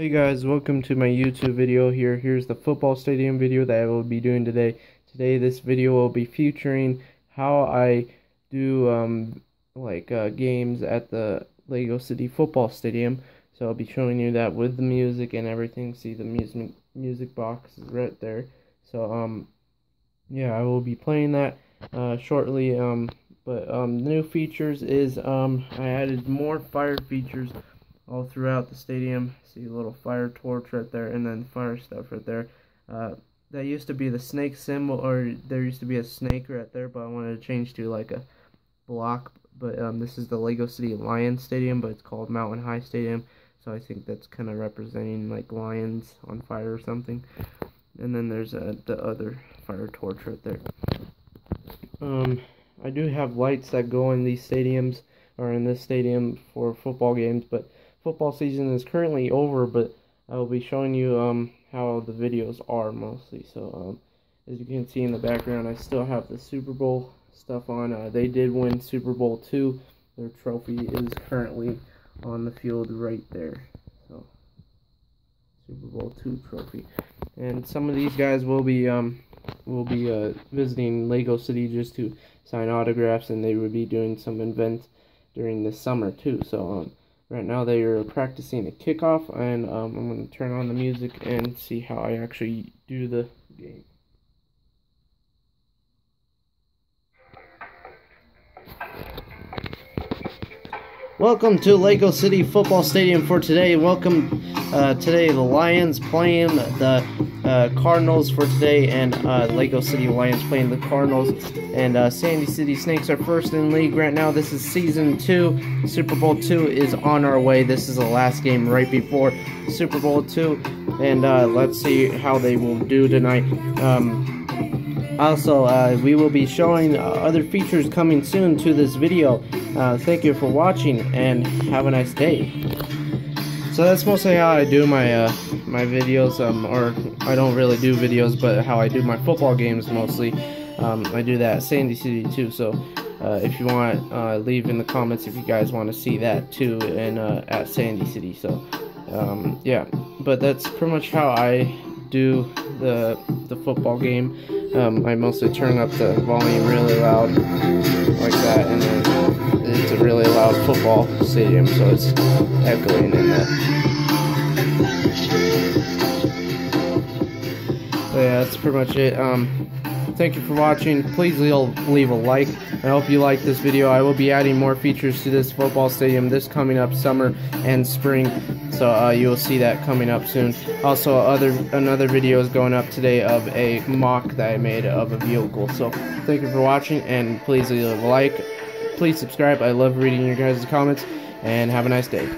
Hey guys, welcome to my YouTube video here. Here's the football stadium video that I will be doing today. Today this video will be featuring how I do um, like uh, games at the Lego City Football Stadium. So I'll be showing you that with the music and everything. See the music music box is right there. So um yeah, I will be playing that uh, shortly. Um but um new features is um I added more fire features all throughout the stadium. See a little fire torch right there, and then fire stuff right there. Uh, that used to be the snake symbol, or there used to be a snake right there, but I wanted to change to like a block. But um, this is the Lego City Lions Stadium, but it's called Mountain High Stadium. So I think that's kind of representing like lions on fire or something. And then there's uh, the other fire torch right there. Um, I do have lights that go in these stadiums or in this stadium for football games, but football season is currently over, but I will be showing you um, how the videos are mostly. So um, as you can see in the background, I still have the Super Bowl stuff on. Uh, they did win Super Bowl two. Their trophy is currently on the field right there. So Super Bowl two trophy, and some of these guys will be um, will be uh, visiting Lego City just to sign autographs, and they will be doing some events during the summer too. So um, Right now they are practicing a kickoff, and um, I'm going to turn on the music and see how I actually do the game. Welcome to Lego City Football Stadium for today. Welcome uh, today the Lions playing the uh, Cardinals for today, and uh, Lego City Lions playing the Cardinals. And uh, Sandy City Snakes are first in league right now. This is season two. Super Bowl two is on our way. This is the last game right before Super Bowl two, and uh, let's see how they will do tonight. Um, also, uh, we will be showing uh, other features coming soon to this video. Uh, thank you for watching and have a nice day. So that's mostly how I do my uh, my videos, um, or I don't really do videos, but how I do my football games mostly. Um, I do that at Sandy City too, so uh, if you want, uh, leave in the comments if you guys want to see that too and at Sandy City. So um, yeah, but that's pretty much how I do the the football game. Um, I mostly turn up the volume really loud, like that, and then it's a really loud football stadium, so it's echoing in there. But yeah, that's pretty much it. Um, thank you for watching. Please leave a like. I hope you like this video. I will be adding more features to this football stadium this coming up summer and spring. So uh, you will see that coming up soon. Also, other another video is going up today of a mock that I made of a vehicle. So thank you for watching and please leave a like. Please subscribe. I love reading your guys' comments and have a nice day.